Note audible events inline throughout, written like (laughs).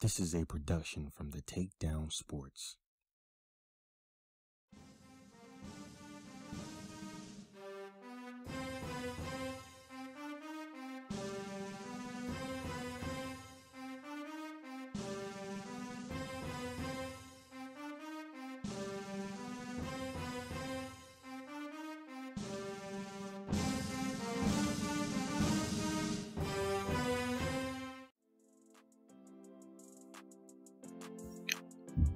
This is a production from the Takedown Sports.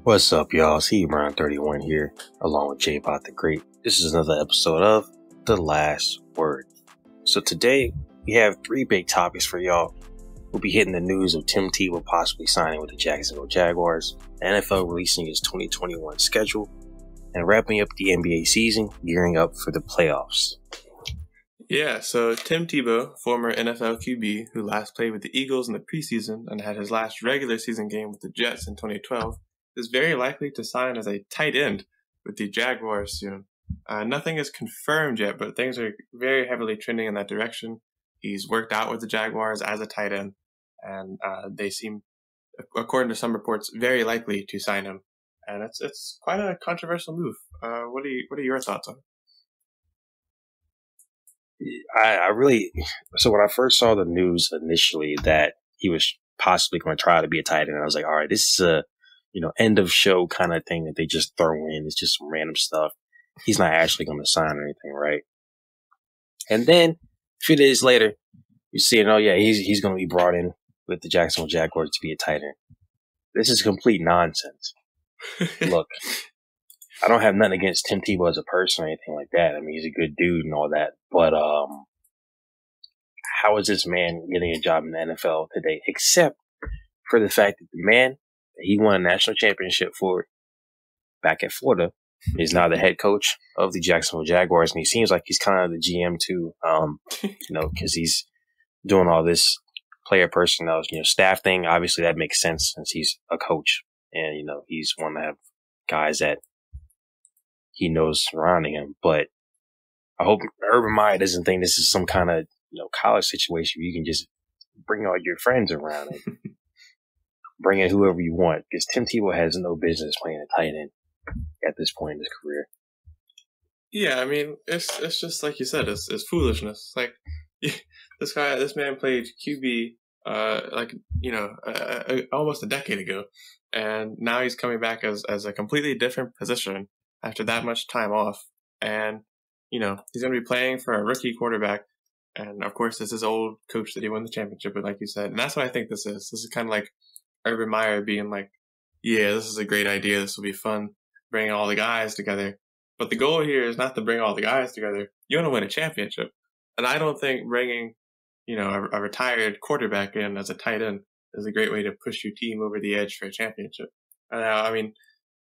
What's up, y'all? See Brown 31 here, along with J Bot the Great. This is another episode of The Last Word. So today we have three big topics for y'all. We'll be hitting the news of Tim Tebow possibly signing with the Jacksonville Jaguars, the NFL releasing its 2021 schedule, and wrapping up the NBA season, gearing up for the playoffs. Yeah, so Tim Tebow, former NFL QB who last played with the Eagles in the preseason and had his last regular season game with the Jets in 2012, is very likely to sign as a tight end with the Jaguars soon. Uh, nothing is confirmed yet, but things are very heavily trending in that direction. He's worked out with the Jaguars as a tight end, and uh, they seem, according to some reports, very likely to sign him. And it's it's quite a controversial move. Uh, what are you, what are your thoughts on? it? I, I really, so when I first saw the news initially that he was possibly going to try to be a tight end, I was like, all right, this is a, you know, end of show kind of thing that they just throw in. It's just some random stuff. He's not actually going to sign or anything, right? And then a few days later, you see, oh yeah, he's he's going to be brought in with the Jacksonville Jaguars to be a tight end. This is complete nonsense. (laughs) Look, I don't have nothing against Tim Tebow as a person or anything like that. I mean, he's a good dude and all that, but um, how is this man getting a job in the NFL today? Except for the fact that the man he won a national championship for back at Florida. He's now the head coach of the Jacksonville Jaguars, and he seems like he's kind of the GM too. Um, you know, because he's doing all this player personnel, you know, staff thing. Obviously, that makes sense since he's a coach, and you know, he's one to have guys that he knows surrounding him. But I hope Urban Meyer doesn't think this is some kind of you know college situation where you can just bring all your friends around and bring in whoever you want because Tim Tebow has no business playing a tight end at this point in his career. Yeah, I mean, it's it's just like you said, it's it's foolishness. Like (laughs) this guy, this man played QB, uh, like you know, uh, uh, almost a decade ago, and now he's coming back as as a completely different position after that much time off, and you know, he's going to be playing for a rookie quarterback. And of course, this is old coach that he won the championship with, like you said. And that's what I think this is. This is kind of like Urban Meyer being like, yeah, this is a great idea. This will be fun, bringing all the guys together. But the goal here is not to bring all the guys together. You want to win a championship. And I don't think bringing, you know, a, a retired quarterback in as a tight end is a great way to push your team over the edge for a championship. I mean,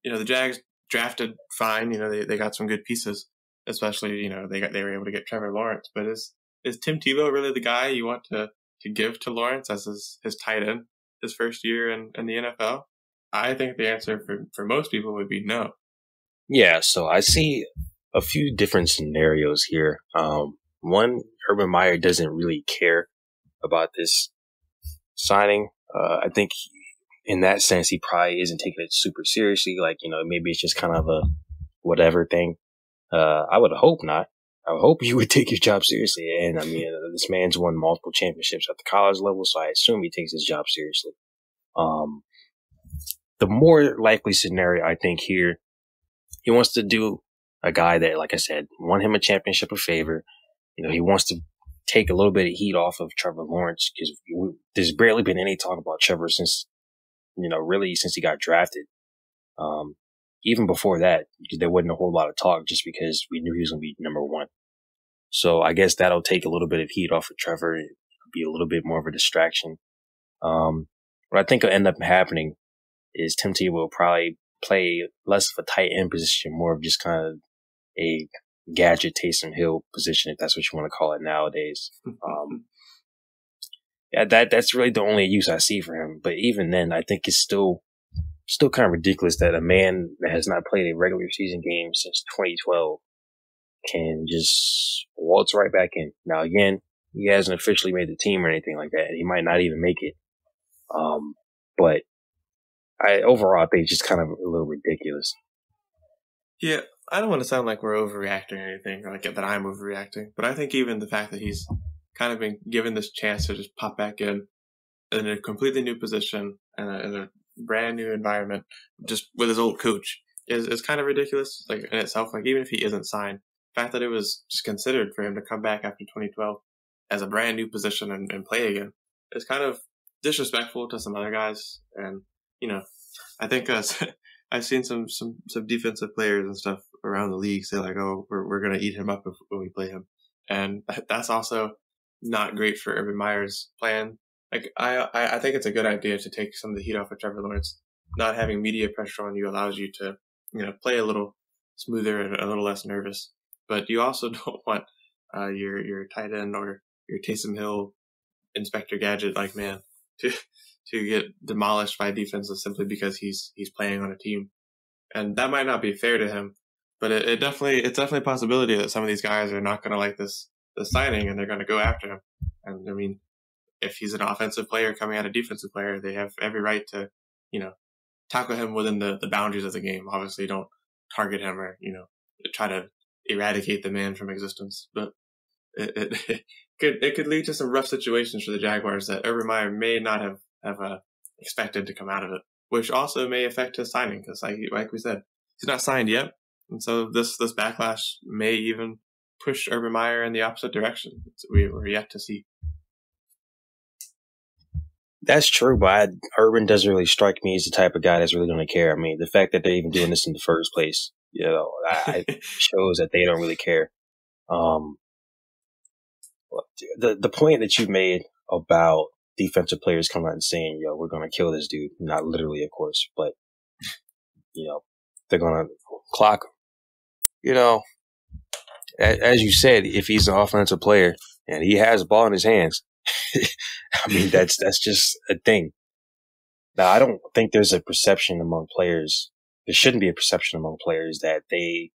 you know, the Jags drafted fine. You know, they, they got some good pieces, especially, you know, they got, they were able to get Trevor Lawrence. But is, is Tim Tebow really the guy you want to, to give to Lawrence as his, his tight end? His first year in, in the NFL? I think the answer for, for most people would be no. Yeah, so I see a few different scenarios here. Um, one, Urban Meyer doesn't really care about this signing. Uh, I think in that sense, he probably isn't taking it super seriously. Like, you know, maybe it's just kind of a whatever thing. Uh, I would hope not. I hope you would (laughs) take your job seriously. And I mean, this man's won multiple championships at the college level, so I assume he takes his job seriously. Um, the more likely scenario, I think here, he wants to do a guy that, like I said, won him a championship a favor. You know, he wants to take a little bit of heat off of Trevor Lawrence because there's barely been any talk about Trevor since, you know, really since he got drafted. Um, even before that, there wasn't a whole lot of talk just because we knew he was going to be number one. So I guess that'll take a little bit of heat off of Trevor and be a little bit more of a distraction. Um, what I think will end up happening is Tim Tebow will probably play less of a tight end position, more of just kind of a gadget Taysom Hill position, if that's what you want to call it nowadays. (laughs) Um, yeah, that that's really the only use I see for him. But even then, I think it's still still kind of ridiculous that a man that has not played a regular season game since 2012 can just waltz right back in. Now, again, he hasn't officially made the team or anything like that. He might not even make it. Um, but I overall I think it's just kind of a little ridiculous. Yeah, I don't want to sound like we're overreacting or anything, or like that I'm overreacting, but I think even the fact that he's kind of been given this chance to just pop back in in a completely new position and a, in a brand new environment, just with his old coach, is is kind of ridiculous. Like in itself, like even if he isn't signed, the fact that it was just considered for him to come back after 2012 as a brand new position and, and play again is kind of disrespectful to some other guys. And you know, I think uh, (laughs) I've seen some some some defensive players and stuff around the league say like, "Oh, we're we're gonna eat him up if, when we play him," and (laughs) that's also not great for Urban Meyer's plan. Like I I think it's a good idea to take some of the heat off of Trevor Lawrence. Not having media pressure on you allows you to you know play a little smoother and a little less nervous. But you also (laughs) don't want uh, your your tight end or your Taysom Hill Inspector Gadget like man (laughs) to to get demolished by defenses simply because he's he's playing on a team, and that might not be fair to him. But it, it definitely it's definitely a possibility that some of these guys are not going to like this the signing and they're going to go after him. And I mean, if he's an offensive player coming out a defensive player, they have every right to you know tackle him within the the boundaries of the game. Obviously, don't target him or you know try to eradicate the man from existence. But it, it, it (laughs) could it could lead to some rough situations for the Jaguars that Urban Meyer may not have have uh, expected to come out of it, which also may affect his signing because, like like we said, he's not signed yet, and so this this backlash may even push Urban Meyer in the opposite direction. We, we're yet to see. That's true, but I, Urban doesn't really strike me as the type of guy that's really going to care. I mean, the fact that they're even doing this in the first place, you know, I, (laughs) shows that they don't really care. Um, the the point that you made about defensive players coming out and saying, "Yo, we're gonna kill this dude," not literally, of course, but you know, they're gonna clock him. You know, as you said, if he's an offensive player and he has a ball in his hands, (laughs) I mean that's that's just a thing. Now, I don't think there's a perception among players. There shouldn't be a perception among players that they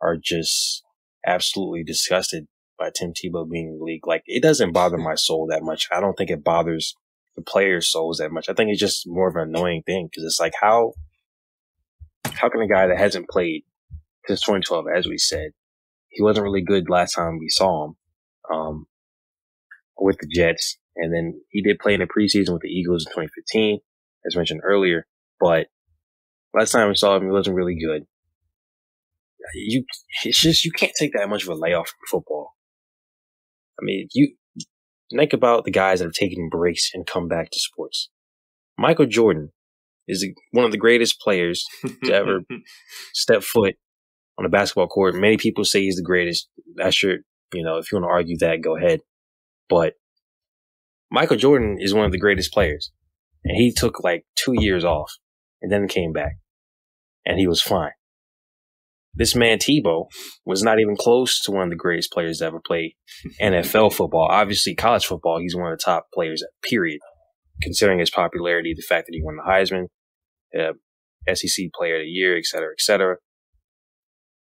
are just absolutely disgusted by Tim Tebow being in the league. Like it doesn't bother my soul that much. I don't think it bothers the players' souls that much. I think it's just more of an annoying thing because it's like how how can a guy that hasn't played since 2012, as we said, he wasn't really good last time we saw him um, with the Jets, and then he did play in the preseason with the Eagles in 2015, as mentioned earlier. But last time we saw him, he wasn't really good. You, it's just you can't take that much of a layoff from football. I mean, you think about the guys that have taken breaks and come back to sports. Michael Jordan is one of the greatest players to ever (laughs) step foot on a basketball court. Many people say he's the greatest. That's your, you know, if you want to argue that, go ahead. But Michael Jordan is one of the greatest players. And he took like two years off and then came back. And he was fine. This man Tebow was not even close to one of the greatest players to ever play (laughs) NFL football. Obviously, college football, he's one of the top players, period. Considering his popularity, the fact that he won the Heisman, uh, SEC Player of the Year, et cetera, et cetera.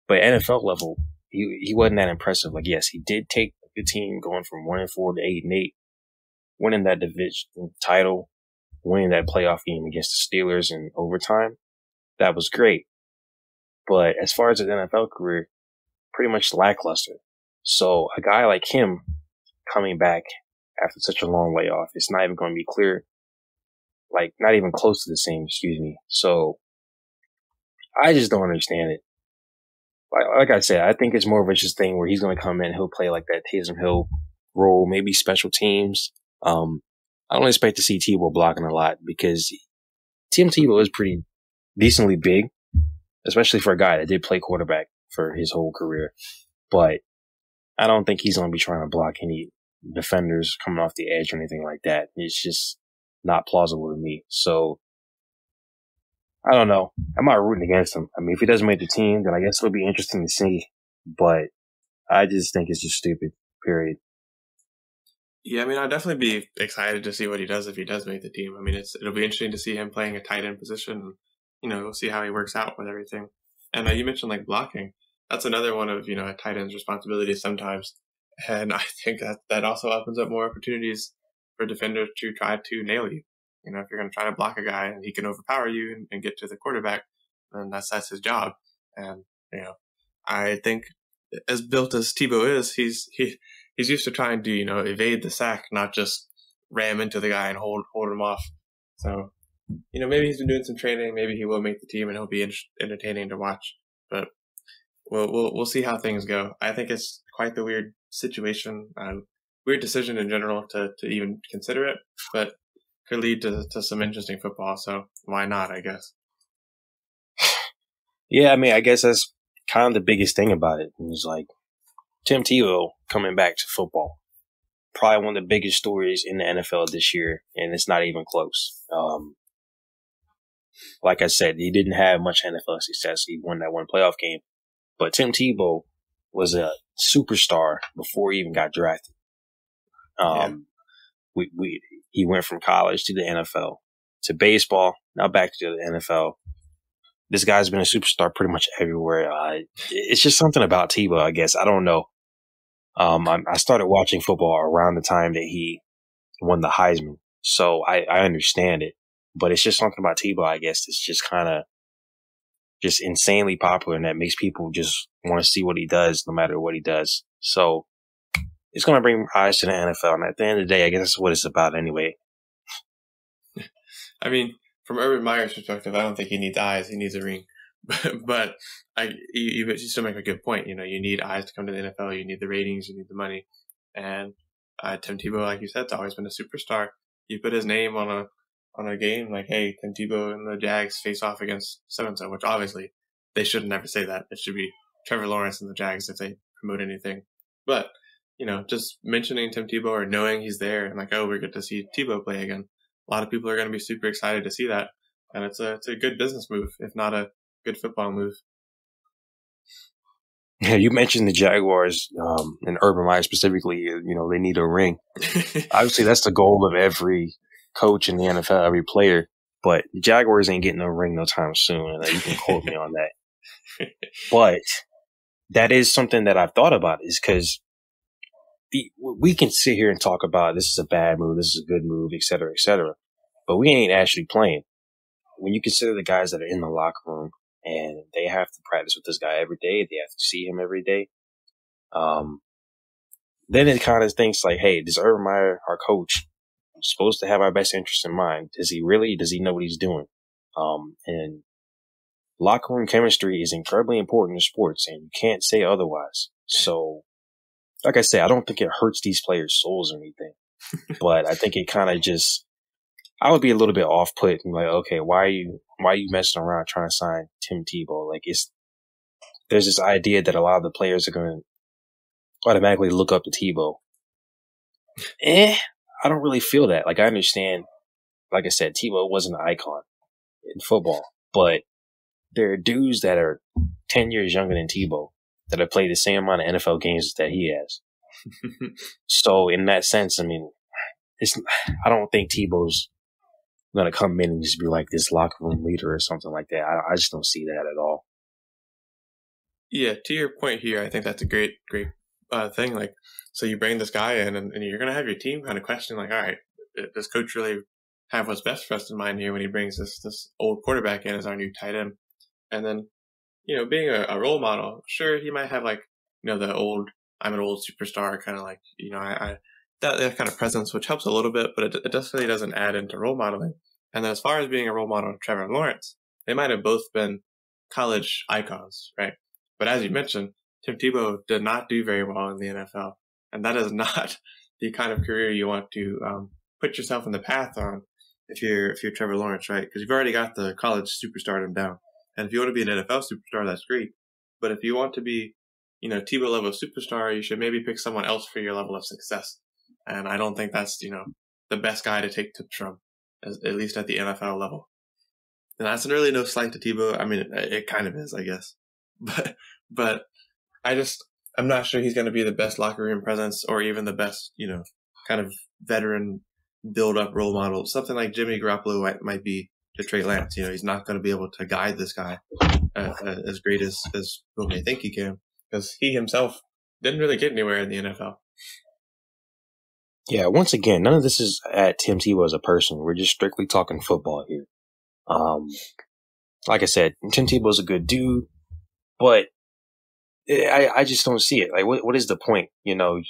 But NFL level, he he wasn't that impressive. Like, yes, he did take the team going from one and four to eight and eight, winning that division title, winning that playoff game against the Steelers in overtime. That was great. But as far as his NFL career, pretty much lackluster. So a guy like him coming back after such a long layoff, it's not even going to be clear, like not even close to the same, excuse me. So I just don't understand it. Like, I said, I think it's more of a just thing where he's going to come in, he'll play like that Taysom Hill role, maybe special teams. Um, I don't expect to see Tebow blocking a lot because Tim Tebow is pretty decently big especially for a guy that did play quarterback for his whole career. But I don't think he's going to be trying to block any defenders coming off the edge or anything like that. It's just not plausible to me. So I don't know. I'm not rooting against him. I mean, if he doesn't make the team, then I guess it'll be interesting to see. But I just think it's just stupid. Period. Yeah, I mean, I'd definitely be excited to see what he does if he does make the team. I mean, it's it'll be interesting to see him playing a tight end position you know, we'll see how he works out with everything. And uh, you mentioned like blocking. That's another one of, you know, a tight end's responsibilities sometimes. And (laughs) I think that that also opens up more opportunities for defenders to try to nail you. You know, if you're going to try to block a guy and he can overpower you and, and get to the quarterback, then that's that's his job. And you know, I think as built as Tebow is, he's he he's used to trying to you know evade the sack, not just ram into the guy and hold hold him off. So you know, maybe he's been doing some training. Maybe he will make the team and he'll be entertaining to watch. But we'll we'll we'll see how things go. I think it's quite the weird situation, um, weird decision in general to to even consider it, but could lead to to some interesting football. So why not? I guess. (sighs) Yeah, I mean, I guess that's kind of the biggest thing about it. It's like Tim Tebow coming back to football. Probably one of the biggest stories in the NFL this year, and it's not even close. Um, like I said, he didn't have much NFL success. He won that one playoff game, but Tim Tebow was a superstar before he even got drafted. Um, yeah. we, we, he went from college to the NFL to baseball, now back to the NFL. This guy's been a superstar pretty much everywhere. Uh, it's just something about Tebow, I guess. I don't know. Um, I, I started watching football around the time that he won the Heisman, so I, I understand it. But it's just something about Tebow, I guess, it's just kind of just insanely popular and that makes people just want to see what he does no matter what he does. So it's going to bring eyes to the NFL. And at the end of the day, I guess that's what it's about anyway. (laughs) I mean, from Urban Meyer's perspective, I don't think he needs eyes. He needs a ring. (laughs) but I, you, you still make a good point. You know, you need eyes to come to the NFL. You need the ratings. You need the money. And uh, Tim Tebow, like you said, has always been a superstar. You put his name on a on a game like, hey, Tim Tebow and the Jags face off against so and so, which obviously they should never say that. It should be Trevor Lawrence and the Jags if they promote anything. But, you know, just mentioning Tim Tebow or knowing he's there and like, oh, we're good to see Tebow play again. A lot of people are going to be super excited to see that. And it's a, it's a good business move, if not a good football move. Yeah, you mentioned the Jaguars um, and Urban Meyer specifically. You know, they need a ring. (laughs) Obviously, that's the goal of every coach in the NFL, every player. But the Jaguars ain't getting a ring no time soon, and you can quote me on that. (laughs) But that is something that I've thought about is because we can sit here and talk about this is a bad move, this is a good move, et cetera, et cetera. But we ain't actually playing. When you consider the guys that are in the locker room and they have to practice with this guy every day, they have to see him every day. Um, then it kind of thinks like, hey, does Urban Meyer, our coach, supposed to have our best interest in mind. Does he really? Does he know what he's doing? Um, and locker room chemistry is incredibly important in sports, and you can't say otherwise. So, like I say, I don't think it hurts these players' souls or anything, (laughs) but I think it kind of just, I would be a little bit off put and like, okay, why are you, why are you messing around trying to sign Tim Tebow? Like it's, there's this idea that a lot of the players are going to automatically look up to Tebow. Eh, I don't really feel that. Like I understand, like I said, Tebow was an icon in football, but there are dudes that are ten years younger than Tebow that have played the same amount of NFL games that he has. so in that sense, I mean, it's I don't think Tebow's gonna come in and just be like this locker room leader or something like that. I, I just don't see that at all. Yeah, to your point here, I think that's a great, great uh, thing. Like so you bring this guy in, and, and you're going to have your team kind of question, like, all right, does coach really have what's best for us in mind here when he brings this this old quarterback in as our new tight end? And then, you know, being a, a role model, sure, he might have like, you know, the old I'm an old superstar kind of like, you know, I, I that, that kind of presence, which helps a little bit, but it, it definitely doesn't add into role modeling. And then as far as being a role model of Trevor Lawrence, they might have both been college icons, right? But as you mentioned, Tim Tebow did not do very well in the NFL and that is (laughs) not the kind of career you want to um, put yourself in the path on if you're if you're Trevor Lawrence, right? Because you've already got the college superstardom down, and if you want to be an NFL superstar, that's great. But if you want to be, you know, Tebow level superstar, you should maybe pick someone else for your level of success. And I don't think that's you know the best guy to take tips from, at least at the NFL level. And that's really no slight to Tebow. I mean, it, it kind of is, I guess. (laughs) But but I just I'm not sure he's going to be the best locker room presence or even the best, you know, kind of veteran build up role model. Something like Jimmy Garoppolo might, might be to Trey Lance. You know, he's not going to be able to guide this guy uh, uh, as great as, as people may think he can because he himself didn't really get anywhere in the NFL. Yeah, once again, none of this is at Tim Tebow as a person. We're just strictly talking football here. Um, like I said, Tim Tebow's a good dude, but I, I just don't see it. Like, what, what is the point? You know,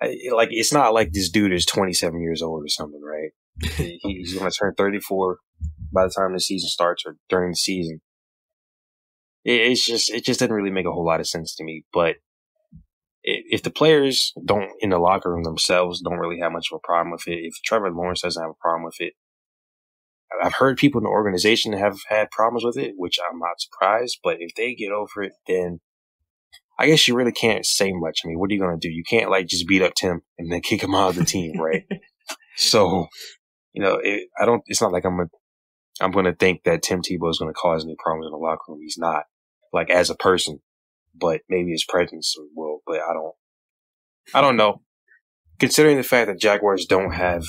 I, like it's not like this dude is 27 years old or something, right? He's going to turn 34 by the time the season starts or during the season. It, it's just it just doesn't really make a whole lot of sense to me. But if the players don't in the locker room themselves don't really have much of a problem with it, if Trevor Lawrence doesn't have a problem with it, I've heard people in the organization have had problems with it, which I'm not surprised. But if they get over it, then I guess you really can't say much. I mean, what are you going to do? You can't like just beat up Tim and then kick him out of the team, right? (laughs) so, you know, it, I don't, it's not like I'm a, I'm going to think that Tim Tebow is going to cause any problems in the locker room. He's not like as a person, but maybe his presence will, but I don't, I don't know. Considering the fact that Jaguars don't have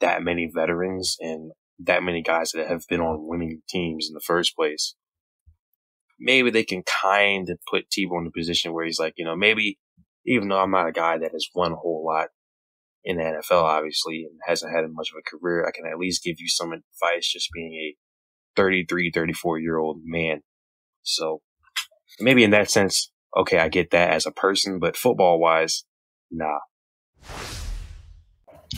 that many veterans and that many guys that have been on winning teams in the first place, maybe they can kind of put Tebow in a position where he's like, you know, maybe even though I'm not a guy that has won a whole lot in the NFL, obviously, and hasn't had much of a career, I can at least give you some advice just being a 33, 34 year old man. So maybe in that sense, okay, I get that as a person, but football wise, nah.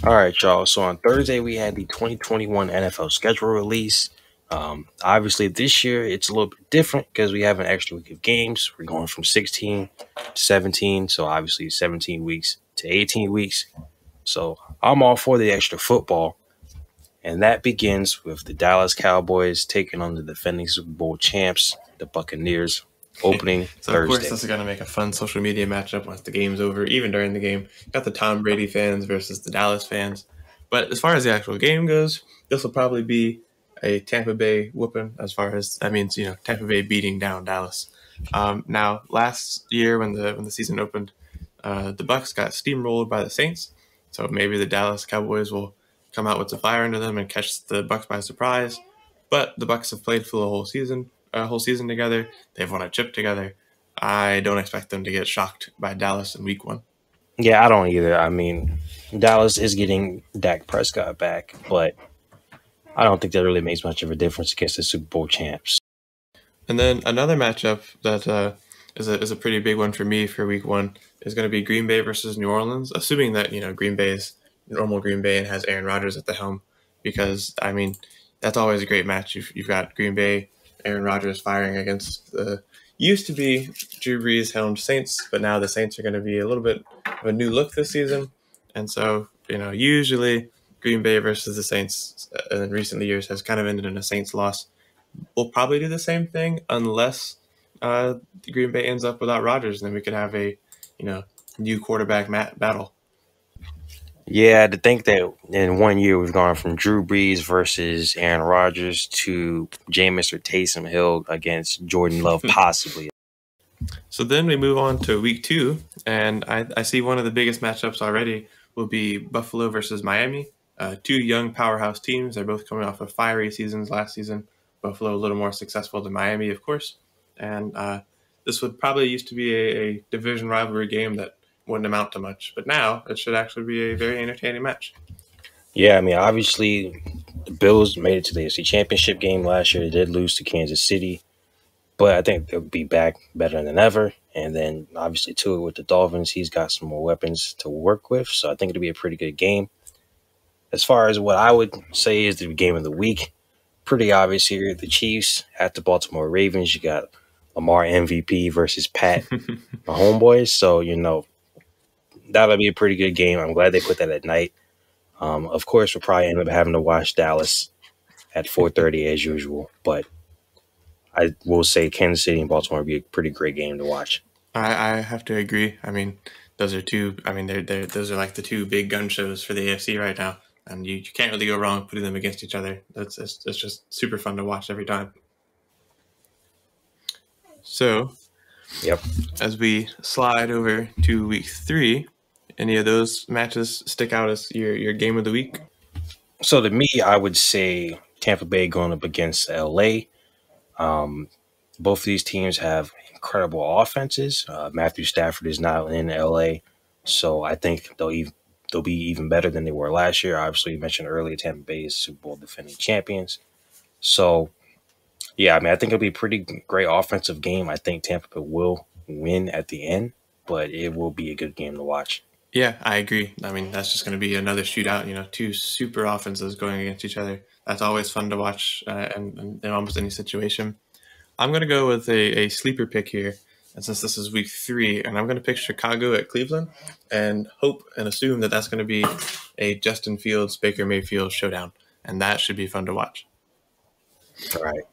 All right, y'all. So on Thursday, we had the 2021 NFL schedule release. Um, obviously, this year it's a little bit different because we have an extra week of games. We're going from 16 to 17. So, obviously, 17 weeks to 18 weeks. So, I'm all for the extra football. And that begins with the Dallas Cowboys taking on the defending Super Bowl champs, the Buccaneers, (laughs) opening so Thursday. of course this is going to make a fun social media matchup once the game's over even during the game you got the tom brady fans versus the dallas fans but as far as the actual game goes this will probably be a tampa bay whooping as far as that means you know tampa bay beating down dallas um, now last year when the when the season opened uh, the bucks got steamrolled by the saints so maybe the dallas cowboys will come out with the fire under them and catch the bucks by surprise but the bucks have played for the whole season a whole season together. They've won a chip together. I don't expect them to get shocked by Dallas in week one. Yeah, I don't either. I mean, Dallas is getting Dak Prescott back, but I don't think that really makes much of a difference against the Super Bowl champs. And then another matchup that uh, is a, is a pretty big one for me for week one is going to be Green Bay versus New Orleans, assuming that, you know, Green Bay is normal Green Bay and has Aaron Rodgers at the helm, because, I mean, that's always a great match. You've, you've got Green Bay Aaron Rodgers firing against the used to be Drew Brees helmed Saints, but now the Saints are going to be a little bit of a new look this season. And so, you know, usually Green Bay versus the Saints uh, in recent years has kind of ended in a Saints loss. We'll probably do the same thing unless uh, Green Bay ends up without Rodgers, and then we could have a, you know, new quarterback mat- battle. Yeah, to think that in one year we've gone from Drew Brees versus Aaron Rodgers to Jameis or Taysom Hill against Jordan Love, (laughs) possibly. So then we move on to week two, and I, I see one of the biggest matchups already will be Buffalo versus Miami. Uh, two young powerhouse teams. They're both coming off of fiery seasons last season. Buffalo a little more successful than Miami, of course. And uh, this would probably used to be a, a division rivalry game that wouldn't amount to much. But now it should actually be a very entertaining match. Yeah, I mean, obviously, the Bills made it to the AFC Championship game last year. They did lose to Kansas City, but I think they'll be back better than ever. And then, obviously, too, with the Dolphins, he's got some more weapons to work with. So I think it'll be a pretty good game. As far as what I would say is the game of the week, pretty obvious here. The Chiefs at the Baltimore Ravens. You got Lamar MVP versus Pat, (laughs) my homeboys. So, you know, that'll be a pretty good game. I'm glad they put that at night. Um, of course, we'll probably end up having to watch Dallas at 4:30 as usual, but I will say Kansas City and Baltimore would be a pretty great game to watch. I, I have to agree. I mean, those are two. I mean, they're, they're those are like the two big gun shows for the AFC right now, and you, you can't really go wrong putting them against each other. That's it's, it's just super fun to watch every time. So, yep. As we slide over to week three, any of those matches stick out as your your game of the week? So to me, I would say Tampa Bay going up against LA. Um, both of these teams have incredible offenses. Uh, Matthew Stafford is not in LA. So I think they'll even they'll be even better than they were last year. Obviously, you mentioned earlier Tampa Bay is Super Bowl defending champions. So yeah, I mean I think it'll be a pretty great offensive game. I think Tampa will win at the end, but it will be a good game to watch. Yeah, I agree. I mean, that's just going to be another shootout. You know, two super offenses going against each other. That's always fun to watch, uh, and, and in almost any situation. I'm going to go with a, a sleeper pick here, and since this is week three, and I'm going to pick Chicago at Cleveland, and hope and assume that that's going to be a Justin Fields Baker Mayfield showdown, and that should be fun to watch. All right.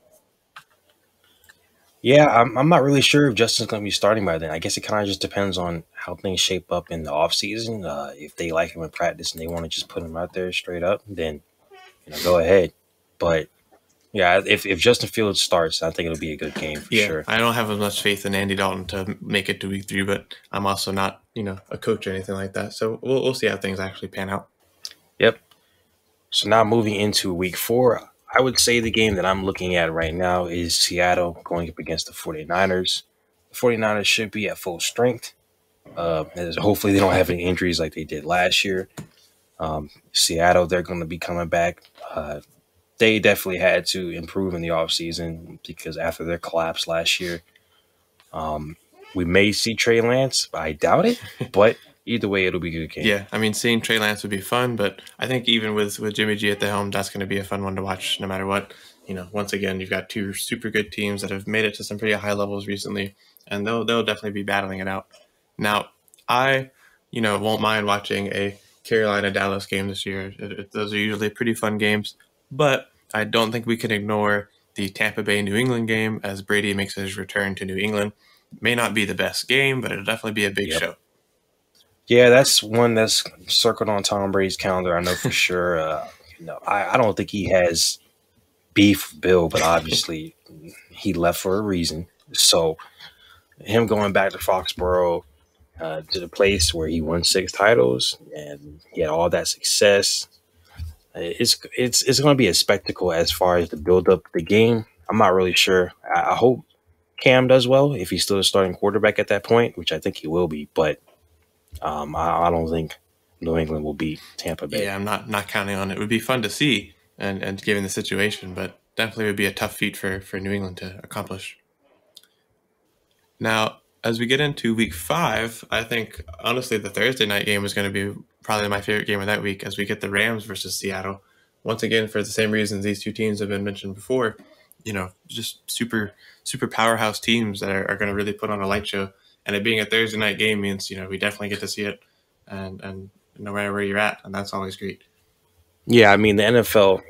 Yeah, I'm, I'm not really sure if Justin's going to be starting by then. I guess it kind of just depends on how things shape up in the offseason. Uh, if they like him in practice and they want to just put him out there straight up, then you know, go ahead. But yeah, if, if Justin Fields starts, I think it'll be a good game for yeah, sure. I don't have as much faith in Andy Dalton to make it to week three, but I'm also not, you know, a coach or anything like that. So we'll, we'll see how things actually pan out. Yep. So now moving into week four, I would say the game that I'm looking at right now is Seattle going up against the 49ers. The 49ers should be at full strength. Uh, hopefully, they don't have any injuries like they did last year. Um, Seattle, they're going to be coming back. Uh, they definitely had to improve in the offseason because after their collapse last year, um, we may see Trey Lance. I doubt it, but either way, it'll be a good game. Yeah, I mean, seeing Trey Lance would be fun, but I think even with with Jimmy G at the helm, that's going to be a fun one to watch, no matter what. You know, once again, you've got two super good teams that have made it to some pretty high levels recently, and they'll they'll definitely be battling it out. Now, I, you know, won't mind watching a Carolina Dallas game this year. It, it, those are usually pretty fun games, but I don't think we can ignore the Tampa Bay New England game as Brady makes his return to New England. May not be the best game, but it'll definitely be a big Yep. show. Yeah, that's one that's circled on Tom Brady's calendar. I know for (laughs) sure. Uh, you know, I, I don't think he has beef Bill, but obviously he left for a reason. So him going back to Foxborough, uh, to the place where he won six titles and he had all that success, it's it's it's going to be a spectacle as far as the build up the game. I'm not really sure. I, I hope Cam does well if he's still a starting quarterback at that point, which I think he will be. But um, I, I don't think New England will beat Tampa Bay. Yeah, I'm not not counting on it. It would be fun to see, and and given the situation, but definitely would be a tough feat for for New England to accomplish. Now, as we get into Week Five, I think honestly the Thursday night game is going to be probably my favorite game of that week, as we get the Rams versus Seattle. Once again, for the same reasons these two teams have been mentioned before, you know, just super super powerhouse teams that are, are going to really put on a light show. And it being a Thursday night game means you know we definitely get to see it, and and no matter where you're at, and that's always great. Yeah, I mean the NFL,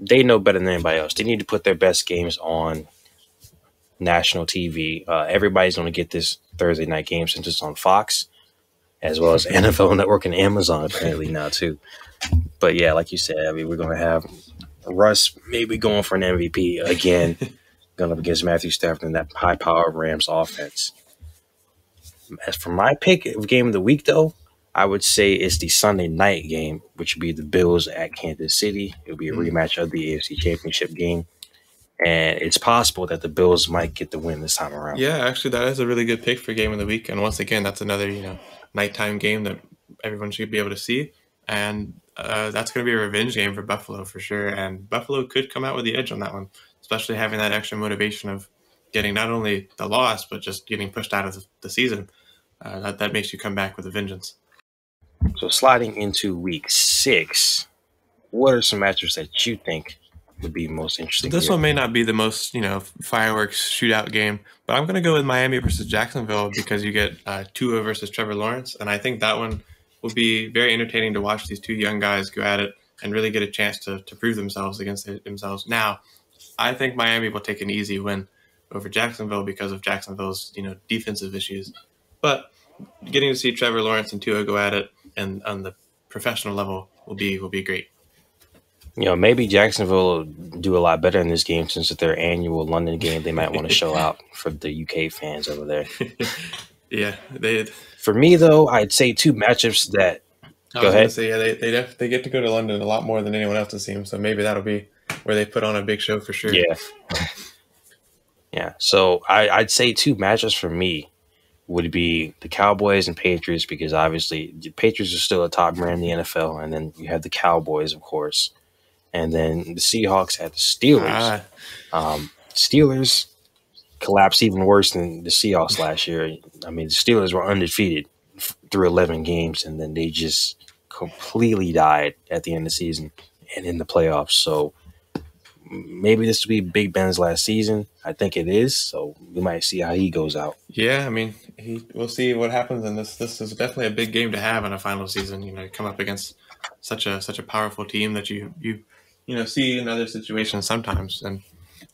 they know better than anybody else. They need to put their best games on national TV. Uh, everybody's going to get this Thursday night game since it's on Fox, as well as (laughs) NFL Network and Amazon apparently now too. But yeah, like you said, I mean we're going to have Russ maybe going for an MVP again, (laughs) going up against Matthew Stafford and that high power Rams offense. As for my pick of game of the week, though, I would say it's the Sunday night game, which would be the Bills at Kansas City. It would be a rematch of the AFC Championship game. And it's possible that the Bills might get the win this time around. Yeah, actually, that is a really good pick for game of the week. And once again, that's another you know nighttime game that everyone should be able to see, and uh, that's going to be a revenge game for Buffalo for sure. And Buffalo could come out with the edge on that one, especially having that extra motivation of getting not only the loss but just getting pushed out of the, season. Uh, that that makes you come back with a vengeance. So sliding into week six, what are some matches that you think would be most interesting? This here? one may not be the most, you know, fireworks shootout game, but I'm going to go with Miami versus Jacksonville because you get uh, Tua versus Trevor Lawrence, and I think that one will be very entertaining to watch these two young guys go at it and really get a chance to, to prove themselves against themselves. Now, I think Miami will take an easy win over Jacksonville because of Jacksonville's, you know, defensive issues, but getting to see Trevor Lawrence and Tua go at it and on the professional level will be will be great. you know, maybe Jacksonville will do a lot better in this game since it's their annual London game. They might want to show out (laughs) for the UK fans over there. (laughs) yeah, they For me, though, I'd say two matchups that I Go ahead. say yeah, they they def- they get to go to London a lot more than anyone else it seems. So maybe that'll be where they put on a big show for sure. Yeah. (laughs) Yeah. So I, I'd say two matchups for me would be the Cowboys and Patriots because obviously the Patriots are still a top brand in the NFL, and then you have the Cowboys, of course, and then the Seahawks at the Steelers. Ah, Um, Steelers collapsed even worse than the Seahawks last year. I mean, the Steelers were undefeated through 11 games, and then they just completely died at the end of the season and in the playoffs. So maybe this will be Big Ben's last season. I think it is. So we might see how he goes out. yeah. I mean, he, we'll see what happens. And this this is definitely a big game to have in a final season. You know, come up against such a such a powerful team that you you you know see in other situations sometimes. And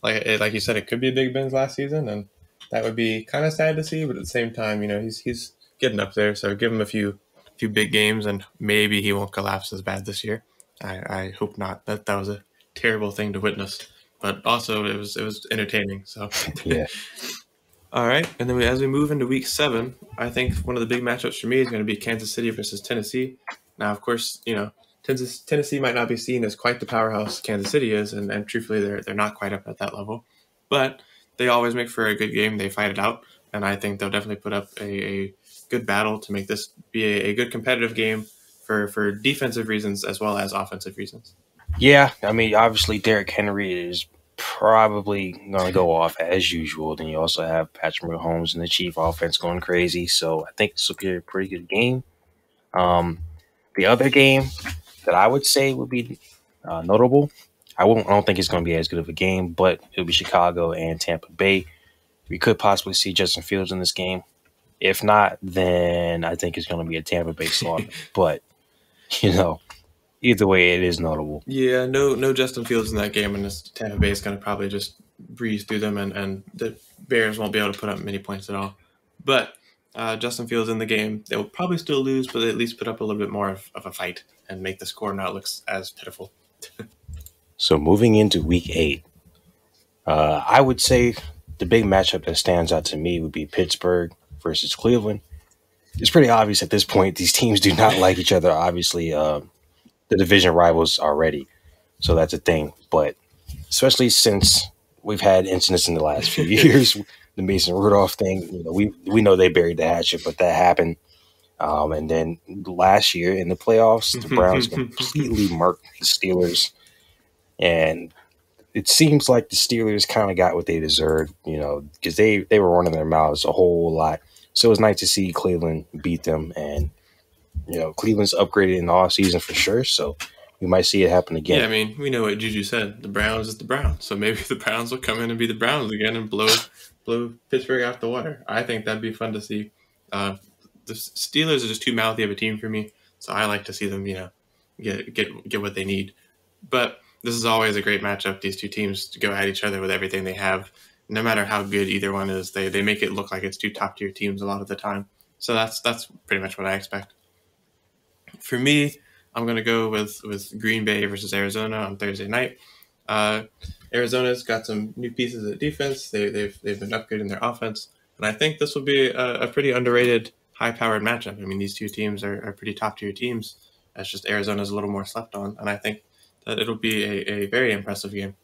like it, like you said, it could be Big Ben's last season, and that would be kind of sad to see. But at the same time, you know, he's he's getting up there. So give him a few few big games, and maybe he won't collapse as bad this year. I, I hope not. That that was a terrible thing to witness, but also it was it was entertaining. So (laughs) Yeah. (laughs) all right, and then we, as we move into week seven, I think one of the big matchups for me is going to be Kansas City versus Tennessee. Now, of course, you know Tennessee, Tennessee might not be seen as quite the powerhouse Kansas City is, and, and truthfully, they're they're not quite up at that level, but they always make for a good game. They fight it out, and I think they'll definitely put up a, a good battle to make this be a, a good competitive game for for defensive reasons as well as offensive reasons. Yeah. I mean, obviously, Derrick Henry is probably going to go off as usual. Then you also have Patrick Mahomes and the Chief offense going crazy. So I think this will be a pretty good game. Um, the other game that I would say would be uh, notable, I won't. I don't think it's going to be as good of a game, but it'll be Chicago and Tampa Bay. We could possibly see Justin Fields in this game. If not, then I think it's going to be a Tampa Bay slaughter. (laughs) but you know, either way, it is notable. Yeah, no, no Justin Fields in that game, and this Tampa Bay is going to probably just breeze through them, and, and the Bears won't be able to put up many points at all. But uh, Justin Fields in the game, they'll probably still lose, but they at least put up a little bit more of, of a fight and make the score not look as pitiful. (laughs) So moving into week eight, uh, I would say the big matchup that stands out to me would be Pittsburgh versus Cleveland. It's pretty obvious at this point these teams do not like each other. Obviously, uh, the division rivals already, so that's a thing. But especially since we've had incidents in the last few (laughs) years, the Mason Rudolph thing, you know, we we know they buried the hatchet, but that happened. Um, and then last year in the playoffs, the Browns (laughs) completely murked the Steelers and it seems like the Steelers kind of got what they deserved, you know, because they they were running their mouths a whole lot. So it was nice to see Cleveland beat them, and you know, Cleveland's upgraded in the off season for sure. So we might see it happen again. Yeah, I mean, we know what Juju said. The Browns is the Browns, so maybe (laughs) the Browns will come in and be the Browns again and blow blow Pittsburgh out the water. I think that'd be fun to see. Uh, the Steelers are just too mouthy of a team for me, so I like to see them, you know, get get get what they need. But this is always a great matchup. These two teams to go at each other with everything they have. No matter how good either one is, they they make it look like it's two top tier teams a lot of the time. So that's that's pretty much what I expect. For me, I'm gonna go with with Green Bay versus Arizona on Thursday night. Uh, Arizona's got some new pieces of defense. They, they've they've been upgrading their offense, and I think this will be a, a pretty underrated, high powered matchup. I mean, these two teams are, are pretty top tier teams. That's just Arizona's a little more slept on, and I think that it'll be a, a very impressive game.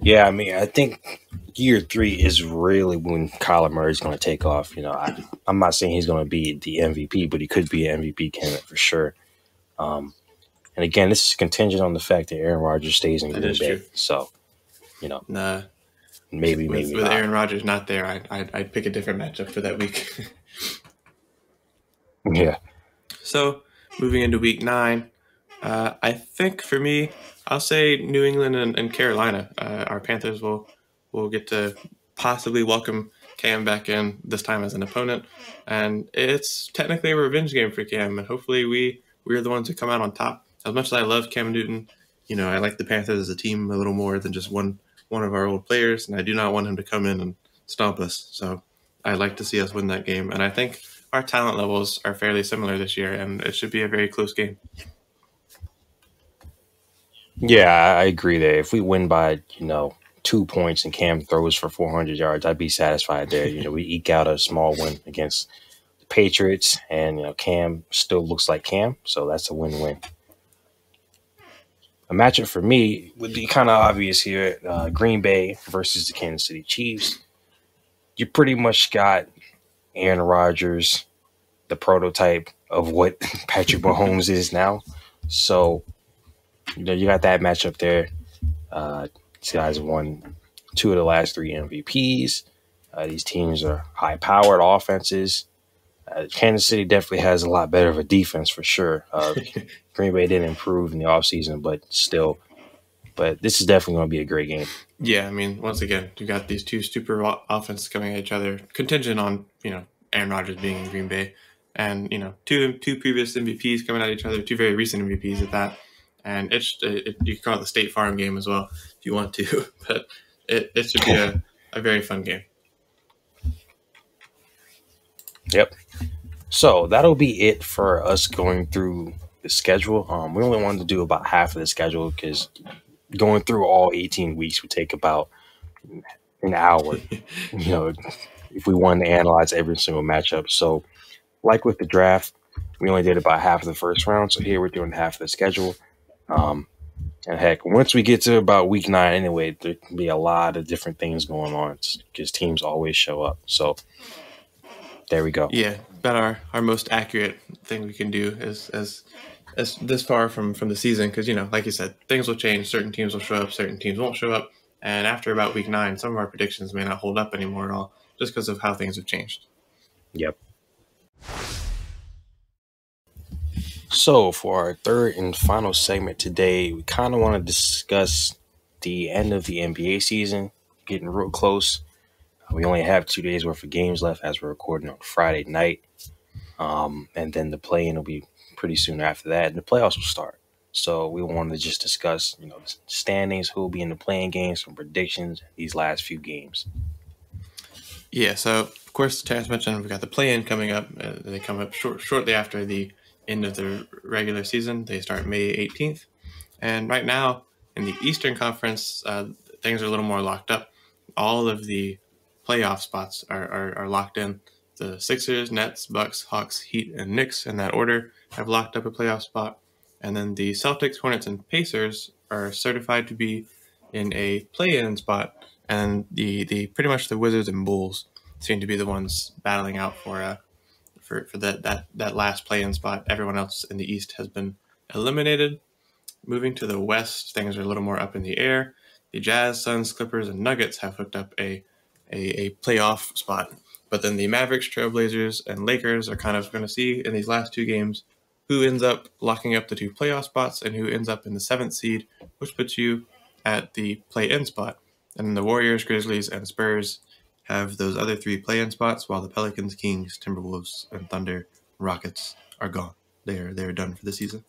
Yeah, I mean, I think year three is really when Kyler Murray's going to take off. You know, I, I'm not saying he's going to be the MVP, but he could be an MVP candidate for sure. Um, and again, this is contingent on the fact that Aaron Rodgers stays in That Green Bay. true. So, you know, Nah, maybe, with, maybe with not. Aaron Rodgers not there, I, I'd, I'd pick a different matchup for that week. (laughs) Yeah. So, moving into week nine, uh, I think for me, I'll say New England and, and Carolina. Uh, our Panthers will will get to possibly welcome Cam back in this time as an opponent, and it's technically a revenge game for Cam. And hopefully, we we're the ones who come out on top. As much as I love Cam Newton, you know, I like the Panthers as a team a little more than just one one of our old players, and I do not want him to come in and stomp us. So, I'd like to see us win that game, and I think our talent levels are fairly similar this year, and it should be a very close game. Yeah, I agree there. If we win by, you know, two points and Cam throws for 400 yards, I'd be satisfied there. You know, we eke out a small win against the Patriots, and, you know, Cam still looks like Cam, so that's a win win. A matchup for me would be kind of obvious here uh, Green Bay versus the Kansas City Chiefs. You pretty much got Aaron Rodgers, the prototype of what (laughs) Patrick Mahomes is now. So, you know, you got that matchup there. Uh, these guys won two of the last three MVPs. Uh, these teams are high powered offenses. Uh, Kansas City definitely has a lot better of a defense for sure. Uh, (laughs) Green Bay didn't improve in the offseason, but still. But this is definitely going to be a great game. Yeah, I mean, once again, you got these two super offenses coming at each other, contingent on you know Aaron Rodgers being in Green Bay, and you know two two previous MVPs coming at each other, two very recent MVPs at that, and it's it, you can call it the State Farm game as well if you want to, (laughs) but it, it should be a, a very fun game. Yep. So that'll be it for us going through the schedule. Um, we only wanted to do about half of the schedule because going through all 18 weeks would take about an hour. (laughs) you know, if we wanted to analyze every single matchup. So, like with the draft, we only did about half of the first round. So here we're doing half of the schedule. Um, and heck, once we get to about week nine, anyway, there can be a lot of different things going on because teams always show up. So there we go. Yeah, about our, our most accurate thing we can do is as as this far from from the season because you know, like you said, things will change. Certain teams will show up, certain teams won't show up, and after about week nine, some of our predictions may not hold up anymore at all, just because of how things have changed. Yep. So, for our third and final segment today, we kind of want to discuss the end of the NBA season, getting real close. We only have two days worth of games left as we're recording on Friday night. Um, and then the play in will be pretty soon after that, and the playoffs will start. So we wanted to just discuss, you know, standings, who will be in the play-in games, some predictions, these last few games. Yeah, so of course, Terrence mentioned we've got the play-in coming up. They come up short, shortly after the end of the regular season. They start May 18th, and right now in the Eastern Conference, uh, things are a little more locked up. All of the playoff spots are, are, are locked in. The Sixers, Nets, Bucks, Hawks, Heat, and Knicks in that order have locked up a playoff spot. And then the Celtics, Hornets, and Pacers are certified to be in a play-in spot. And the, the pretty much the Wizards and Bulls seem to be the ones battling out for uh, for, for that, that, that last play-in spot. Everyone else in the East has been eliminated. Moving to the West, things are a little more up in the air. The Jazz, Suns, Clippers, and Nuggets have hooked up a a, a playoff spot. But then the Mavericks, Trailblazers, and Lakers are kind of going to see in these last two games who ends up locking up the two playoff spots and who ends up in the seventh seed, which puts you at the play in spot. And the Warriors, Grizzlies, and Spurs have those other three play in spots, while the Pelicans, Kings, Timberwolves, and Thunder, Rockets are gone. They're they're done for the season.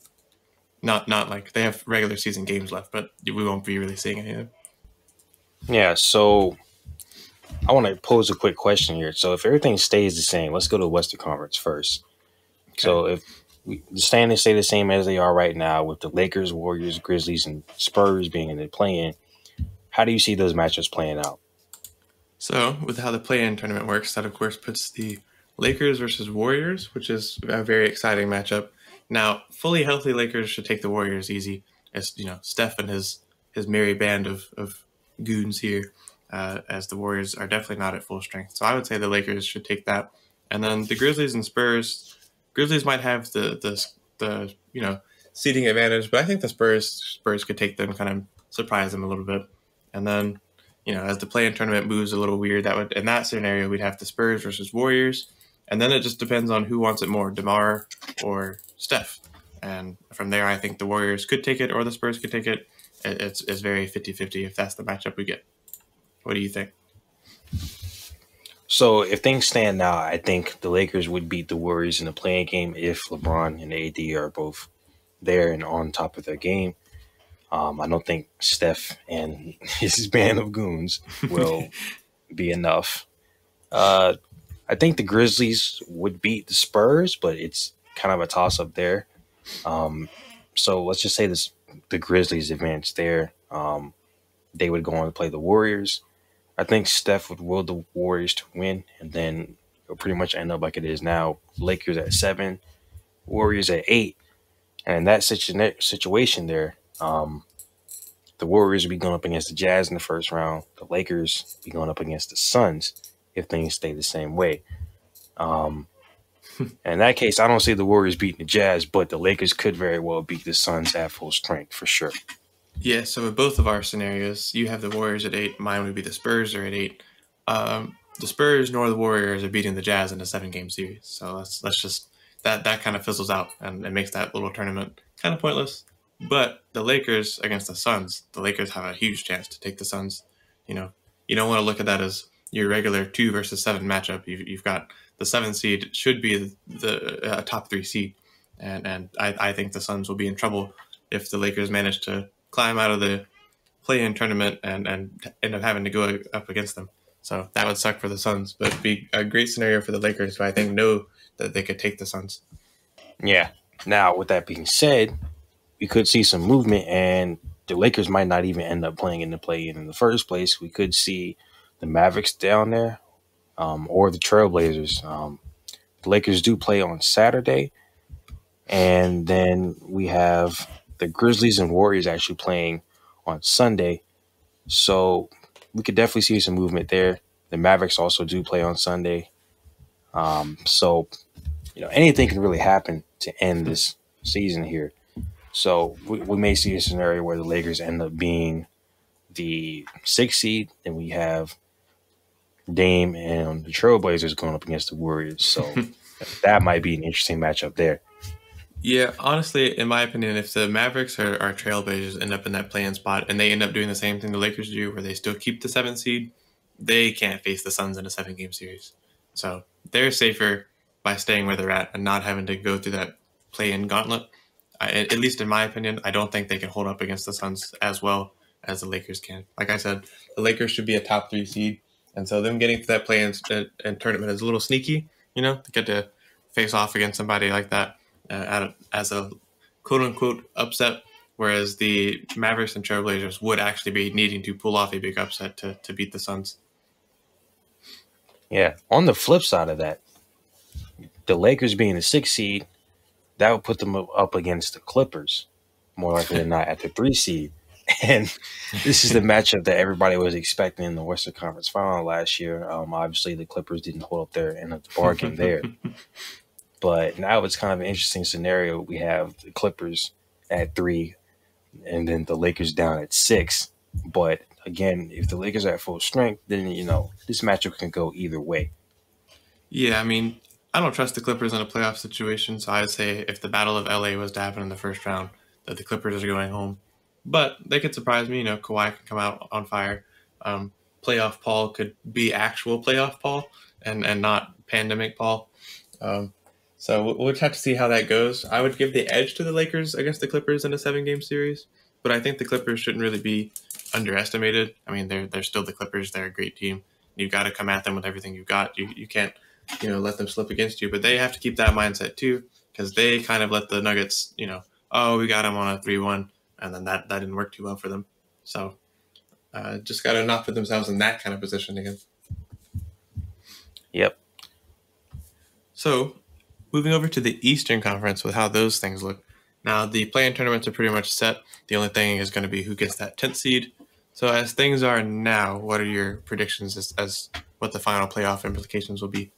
Not not like they have regular season games left, but we won't be really seeing any of them. Yeah, so I want to pose a quick question here. So if everything stays the same, let's go to the Western Conference first. Okay. So if we, the standings stay the same as they are right now, with the Lakers, Warriors, Grizzlies, and Spurs being in the play-in, how do you see those matchups playing out? So with how the play-in tournament works, that of course puts the Lakers versus Warriors, which is a very exciting matchup. Now, fully healthy Lakers should take the Warriors easy, as you know, Steph and his his merry band of, of goons here uh, as the Warriors are definitely not at full strength. So I would say the Lakers should take that, and then the Grizzlies and Spurs. Grizzlies might have the the the you know seating advantage, but I think the Spurs Spurs could take them, kind of surprise them a little bit, and then you know as the play-in tournament moves a little weird, that would in that scenario we'd have the Spurs versus Warriors, and then it just depends on who wants it more, Demar or Steph. And from there, I think the Warriors could take it or the Spurs could take it. It's, it's very 50 50 if that's the matchup we get. What do you think? So if things stand now, I think the Lakers would beat the Warriors in the play-in game if LeBron and AD are both there and on top of their game. Um, I don't think Steph and (laughs) his band of goons will (laughs) be enough. Uh, I think the Grizzlies would beat the Spurs, but it's kind of a toss up there. Um, so let's just say this: the Grizzlies advance there. Um, they would go on to play the Warriors. I think Steph would will the Warriors to win, and then it'll pretty much end up like it is now. Lakers at seven, Warriors at eight, and in that situ- situation there, um, the Warriors will be going up against the Jazz in the first round. The Lakers be going up against the Suns if things stay the same way. Um, (laughs) in that case, I don't see the Warriors beating the Jazz, but the Lakers could very well beat the Suns at full strength for sure. Yeah, so in both of our scenarios, you have the Warriors at eight. Mine would be the Spurs are at eight. Um, the Spurs nor the Warriors are beating the Jazz in a seven game series. So let's let's just that that kind of fizzles out and it makes that little tournament kind of pointless. But the Lakers against the Suns, the Lakers have a huge chance to take the Suns. You know, you don't want to look at that as your regular two versus seven matchup. You've, you've got the seven seed should be the uh, top three seed, and and I, I think the Suns will be in trouble if the Lakers manage to climb out of the play-in tournament and and end up having to go up against them. So that would suck for the Suns, but be a great scenario for the Lakers, who I think know that they could take the Suns. Yeah. Now, with that being said, we could see some movement, and the Lakers might not even end up playing in the play-in in the first place. We could see the Mavericks down there, um, or the Trailblazers. Um, the Lakers do play on Saturday, and then we have the Grizzlies and Warriors actually playing on Sunday. So we could definitely see some movement there. The Mavericks also do play on Sunday. Um, so, you know, anything can really happen to end this season here. So we, we may see a scenario where the Lakers end up being the sixth seed, and we have Dame and the Trailblazers going up against the Warriors. So (laughs) that might be an interesting matchup there. Yeah, honestly, in my opinion, if the Mavericks or, or Trailblazers end up in that play-in spot and they end up doing the same thing the Lakers do, where they still keep the seventh seed, they can't face the Suns in a seven game series. So they're safer by staying where they're at and not having to go through that play in gauntlet. I, at least in my opinion, I don't think they can hold up against the Suns as well as the Lakers can. Like I said, the Lakers should be a top three seed. And so them getting to that play in, in tournament is a little sneaky, you know, to get to face off against somebody like that uh, as a quote unquote upset, whereas the Mavericks and Trailblazers would actually be needing to pull off a big upset to, to beat the Suns. Yeah. On the flip side of that, the Lakers being the six seed, that would put them up against the Clippers, more likely than not, at the three seed. (laughs) And this is the matchup that everybody was expecting in the Western Conference Final last year. Um, obviously, the Clippers didn't hold up their end of the bargain there. (laughs) But now it's kind of an interesting scenario. We have the Clippers at three, and then the Lakers down at six. But again, if the Lakers are at full strength, then you know this matchup can go either way. Yeah, I mean, I don't trust the Clippers in a playoff situation, so I'd say if the Battle of LA was to happen in the first round, that the Clippers are going home. But they could surprise me. You know, Kawhi can come out on fire. Um, playoff Paul could be actual playoff Paul and and not pandemic Paul. Um, so we'll have to see how that goes. I would give the edge to the Lakers against the Clippers in a seven game series, but I think the Clippers shouldn't really be underestimated. I mean, they're they're still the Clippers. They're a great team. You've got to come at them with everything you've got. You you can't you know let them slip against you, but they have to keep that mindset too because they kind of let the Nuggets you know oh we got them on a three one and then that that didn't work too well for them. So uh, just got to not put themselves in that kind of position again. Yep. So moving over to the Eastern Conference with how those things look. Now, the play-in tournaments are pretty much set. The only thing is going to be who gets that 10th seed. So, as things are now, what are your predictions as, as what the final playoff implications will be?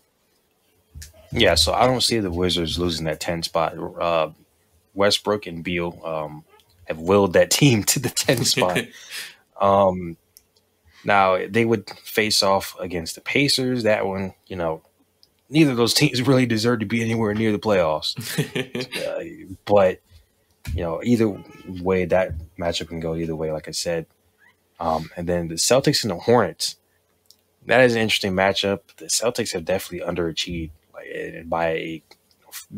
Yeah, so I don't see the Wizards losing that 10 spot. Uh, Westbrook and Beal um, have willed that (laughs) team to the 10 spot. (laughs) um, now, they would face off against the Pacers. That one, you know, neither of those teams (laughs) really deserve to be anywhere near the playoffs. uh, but you know, either way, that matchup can go either way. Like I said, um, and then the Celtics and the Hornets. That is an interesting matchup. The Celtics have definitely underachieved by a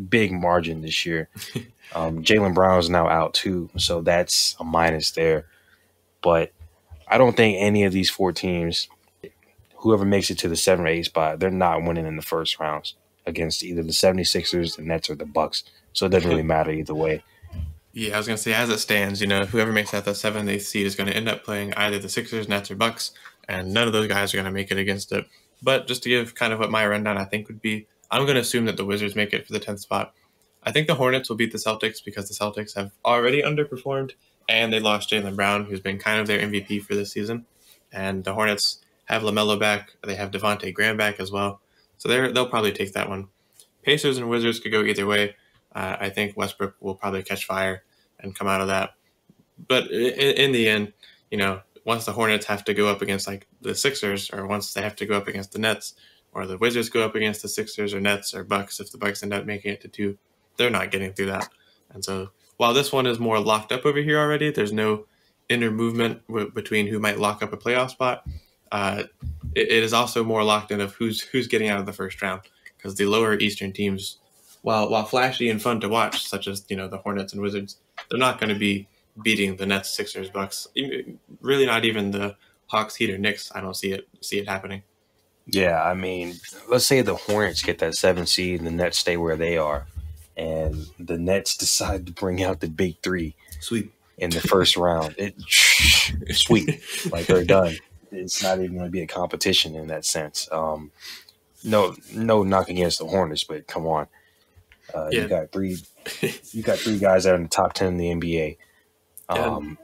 big margin this year. (laughs) Um, Brown is now out too, so that's a minus there. But I don't think any of these four teams whoever makes it to the seven or eight spot, they're not winning in the first rounds against either the 76ers, the Nets, or the Bucks. So it doesn't really matter either way. Yeah, I was gonna say as it stands, you know, whoever makes that the seventh, eighth seed is gonna end up playing either the Sixers, Nets, or Bucks, and none of those guys are gonna make it against it. But just to give kind of what my rundown I think would be, I'm gonna assume that the Wizards make it for the tenth spot. I think the Hornets will beat the Celtics because the Celtics have already underperformed and they lost Jaylen Brown, who's been kind of their MVP for this season. And the Hornets have LaMelo back. They have Devonte Graham back as well. So they they'll probably take that one. Pacers and Wizards could go either way. Uh, I think Westbrook will probably catch fire and come out of that. But in, in the end, you know, once the Hornets have to go up against like the Sixers, or once they have to go up against the Nets, or the Wizards go up against the Sixers or Nets or Bucks, if the Bucks end up making it to two, they're not getting through that. And so while this one is more locked up over here already, there's no inner movement w- between who might lock up a playoff spot. Uh, it, it is also more locked in of who's who's getting out of the first round because the lower Eastern teams, while while flashy and fun to watch, such as you know the Hornets and Wizards, they're not going to be beating the Nets, Sixers, Bucks. Really, not even the Hawks, Heat, or Knicks. I don't see it see it happening. Yeah, I mean, let's say the Hornets get that seven seed and the Nets stay where they are, and the Nets (laughs) decide to bring out the big three. Sweet. In the first round, it (laughs) sweet, like they're done. It's not even going to be a competition in that sense. Um, no, no knock against the Hornets, but come on, uh, yeah. you got three, (laughs) you got three guys that are in the top ten in the NBA. Um,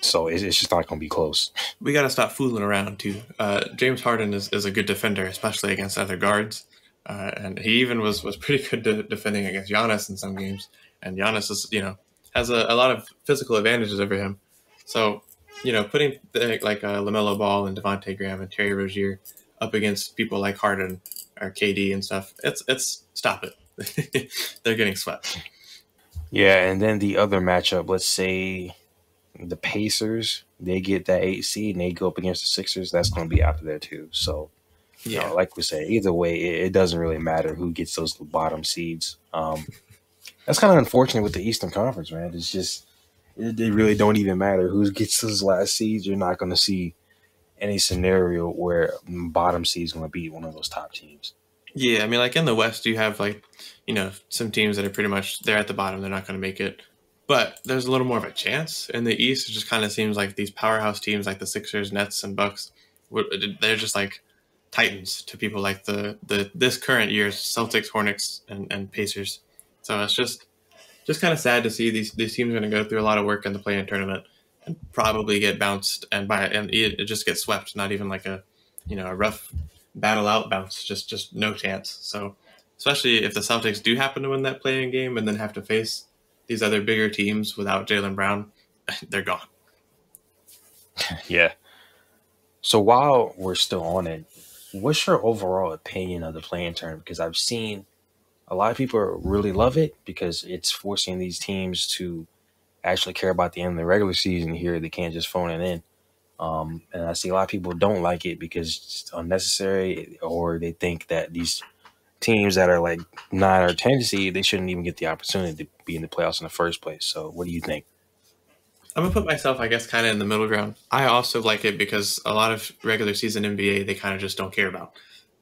so it's, it's just not going to be close. We got to stop fooling around too. Uh, James Harden is, is a good defender, especially against other guards, uh, and he even was was pretty good de- defending against Giannis in some games. And Giannis is you know has a, a lot of physical advantages over him. So you know putting the, like uh, LaMelo Ball and Devonte Graham and Terry Rozier up against people like Harden or KD and stuff, it's it's stop it. (laughs) They're getting swept. Yeah, and then the other matchup, let's say the Pacers, they get that eight seed and they go up against the Sixers, that's going to be after there too. So, yeah, you know, like we said, either way, it, it, doesn't really matter who gets those bottom seeds. Um, that's kind of unfortunate with the Eastern Conference, man. It's just it, it really don't even matter who gets those last seeds. You're not going to see any scenario where bottom seed is going to beat one of those top teams. Yeah, I mean, like in the West, you have like you know some teams that are pretty much they're at the bottom; they're not going to make it but there's a little more of a chance in the East. It just kind of seems like these powerhouse teams like the Sixers, Nets, and Bucks, uh, they're just like titans to people like the the this current year's Celtics, Hornets, and, and Pacers. So it's just just kind of sad to see these these teams going to go through a lot of work in the play-in tournament and probably get bounced and by and it, it just gets swept. Not even like a you know a rough battle out bounce. Just just no chance. So especially if the Celtics do happen to win that play-in game and then have to face these other bigger teams without Jaylen Brown, (laughs) they're gone. (laughs) Yeah. So while we're still on it, what's your overall opinion of the play-in tournament? Because I've seen a lot of people really love it because it's forcing these teams to actually care about the end of the regular season here. They can't just phone it in. Um, and I see a lot of people don't like it because it's unnecessary or they think that these teams that are like nine or ten seed, they shouldn't even get the opportunity to be in the playoffs in the first place. So, what do you think? I'm gonna put myself, I guess, kind of in the middle ground. I also like it because a lot of regular season NBA they kind of just don't care about,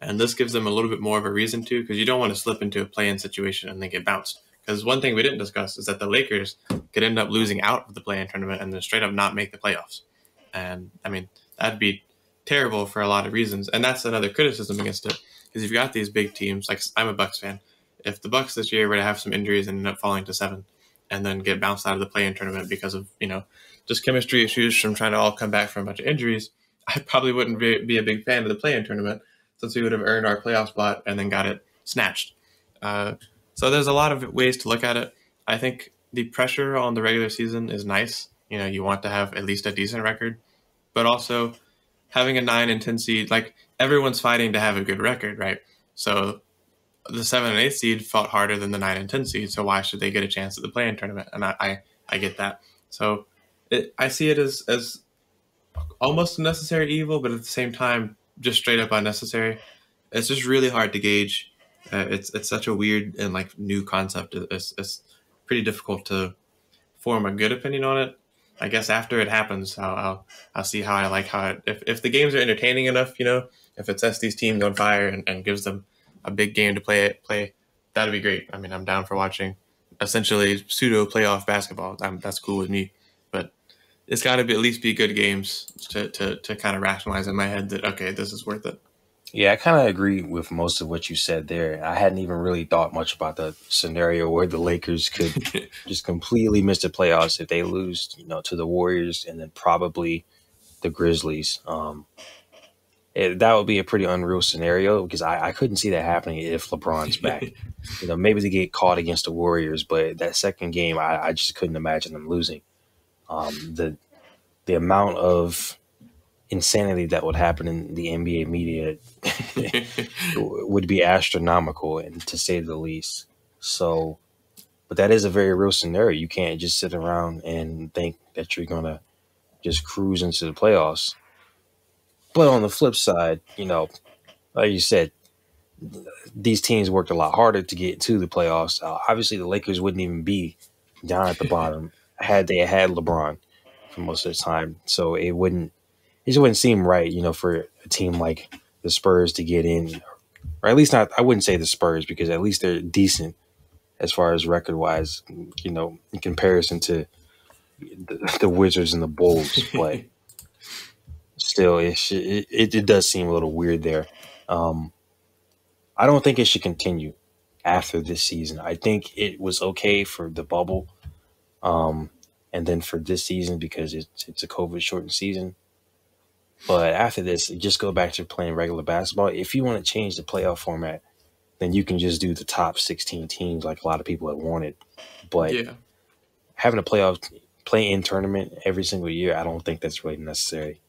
and this gives them a little bit more of a reason to because you don't want to slip into a play-in situation and then get bounced. Because one thing we didn't discuss is that the Lakers could end up losing out of the play-in tournament and then straight up not make the playoffs, and I mean that'd be terrible for a lot of reasons, and that's another criticism against it because you've got these big teams. Like I'm a Bucks fan. If the Bucks this year were to have some injuries and end up falling to seven, and then get bounced out of the play-in tournament because of you know just chemistry issues from trying to all come back from a bunch of injuries, (laughs) I probably wouldn't be, a big fan of the play-in tournament since we would have earned our playoff spot and then got it snatched. Uh, so there's a lot of ways to look at it. I think the pressure on the regular season is nice. You know, you want to have at least a decent record, but also having a nine and ten seed, like everyone's fighting to have a good record, right? So the seven and eight seed fought harder than the nine and ten seed. So why should they get a chance at the play-in tournament? And I, I, I get that. So it, I see it as as almost a necessary evil, but at the same time, just straight up unnecessary. It's just really hard to gauge. Uh, it's it's such a weird and like new concept. It's, it's pretty difficult to form a good opinion on it. I guess after it happens, I'll, I'll, I'll see how I like how it. If if the games are entertaining enough, you know, if it sets these teams on fire and, and gives them a big game to play play, that'd be great. I mean, I'm down for watching essentially pseudo playoff basketball. I'm, that's cool with me. But it's got to be at least be good games to, to to kind of rationalize in my head that okay, this is worth it. Yeah, I kind of agree with most of what you said there. I hadn't even really thought much about the scenario where the Lakers could (laughs) just completely miss the playoffs if they lose, you know, to the Warriors and then probably the Grizzlies. Um, it, that would be a pretty unreal scenario because I, I couldn't see that happening if LeBron's back. (laughs) you know, maybe they get caught against the Warriors, but that second game, I, I just couldn't imagine them losing. Um, the the amount of insanity that would happen in the NBA media (laughs) would be astronomical, and to say the least. So, but that is a very real scenario. You can't just sit around and think that you're gonna just cruise into the playoffs. But on the flip side, you know, like you said, these teams worked a lot harder to get to the playoffs. Uh, obviously, the Lakers wouldn't even be down at the bottom had they had LeBron for most of the time. So it wouldn't it just wouldn't seem right, you know, for a team like the Spurs to get in, or at least not. I wouldn't say the Spurs because at least they're decent as far as record wise, you know, in comparison to the, the Wizards and the Bulls. But (laughs) still, it, it it does seem a little weird there. Um, I don't think it should continue after this season. I think it was okay for the bubble, um, and then for this season because it's it's a COVID shortened season. But after this, just go back to playing regular basketball. If you want to change the playoff format, then you can just do the top 16 teams like a lot of people have wanted. But yeah. having a playoff play in tournament every single year, I don't think that's really necessary.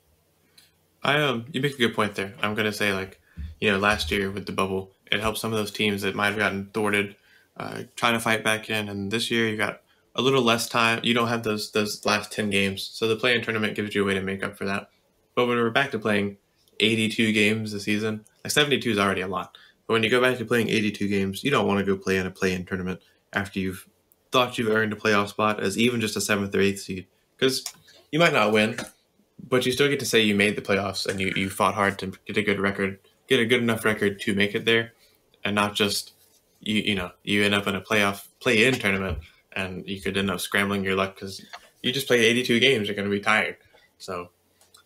I um you make a good point there. I'm gonna say like, you know, last year with the bubble, it helped some of those teams that might have gotten thwarted, uh, trying to fight back in. And this year you got a little less time. You don't have those those last ten games, so the play in tournament gives you a way to make up for that. But when we're back to playing 82 games a season, like 72 is already a lot. But when you go back to playing 82 games, you don't want to go play in a play-in tournament after you've thought you've earned a playoff spot as even just a seventh or eighth seed, because you might not win, but you still get to say you made the playoffs and you, you fought hard to get a good record, get a good enough record to make it there, and not just you you know you end up in a playoff play-in tournament and you could end up scrambling your luck because you just played 82 games, you're going to be tired. So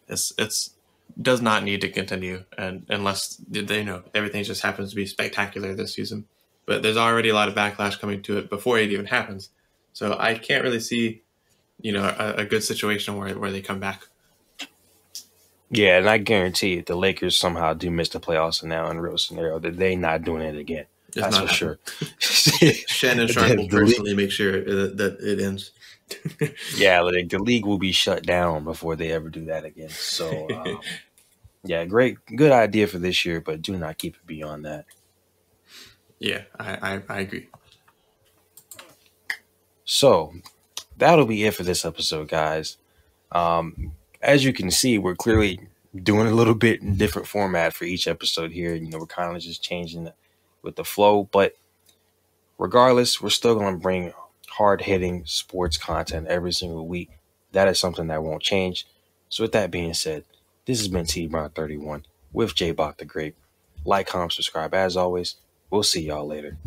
it's it's does not need to continue, and unless they know everything just happens to be spectacular this season. But there's already a lot of backlash coming to it before it even happens. So I can't really see, you know, a, a good situation where where they come back. Yeah, and I guarantee if the Lakers somehow do miss the playoffs and now in real scenario, that they not doing it again. It's That's for sure. (laughs) Shannon Sharpe will personally make sure that it ends (laughs) yeah, like the league will be shut down before they ever do that again. So, um, (laughs) yeah, great, good idea for this year, but do not keep it beyond that. Yeah, I, I, I agree. So, that'll be it for this episode, guys. Um, as you can see, we're clearly doing a little bit different format for each episode here. You know, we're kind of just changing with the flow, but regardless, we're still going to bring hard hitting sports content every single week. That is something that won't change. So, with that being said, this has been T Brown 31 with J Bot the Great. Like, comment, subscribe as always. We'll see y'all later.